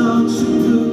songs to do